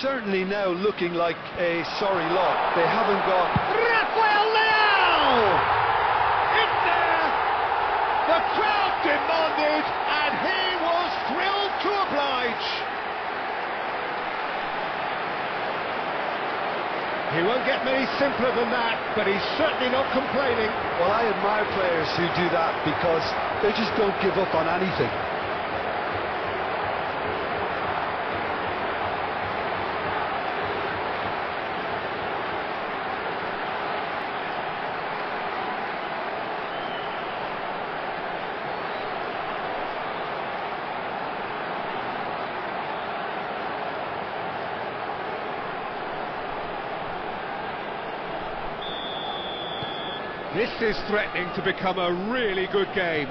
certainly now looking like a sorry lot. They haven't got... Rafael Leao! In there! The crowd demanded, and he was thrilled to oblige. He won't get many simpler than that, but he's certainly not complaining. Well, I admire players who do that because they just don't give up on anything. This is threatening to become a really good game.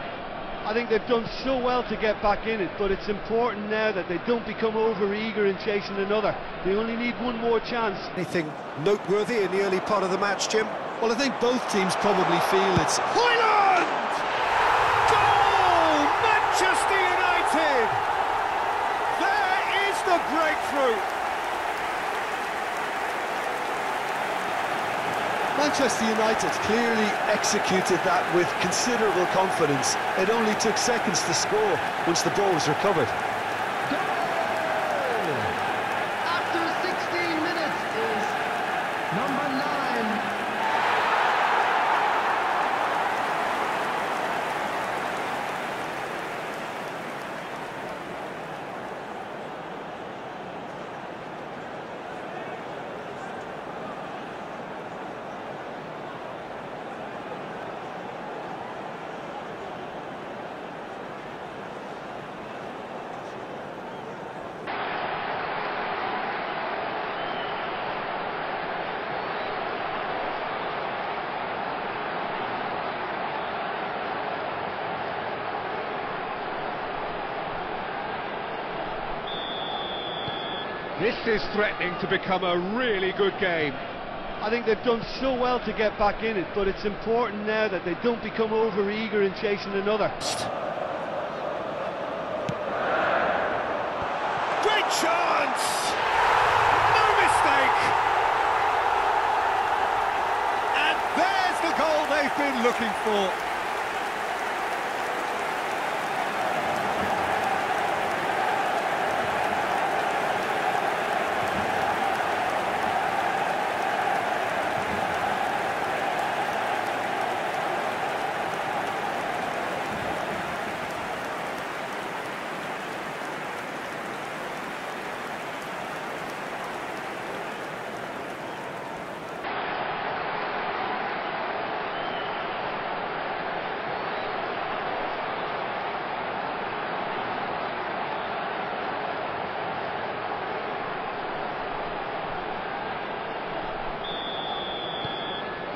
I think they've done so well to get back in it, but it's important now that they don't become over-eager in chasing another. They only need one more chance. Anything noteworthy in the early part of the match, Jim? Well, I think both teams probably feel it's... Hojlund! Goal! Manchester United! There is the breakthrough! Manchester United clearly executed that with considerable confidence. It only took seconds to score once the ball was recovered. This is threatening to become a really good game. I think they've done so well to get back in it, but it's important now that they don't become over-eager in chasing another. Great chance! No mistake! And there's the goal they've been looking for.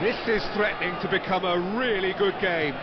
This is threatening to become a really good game.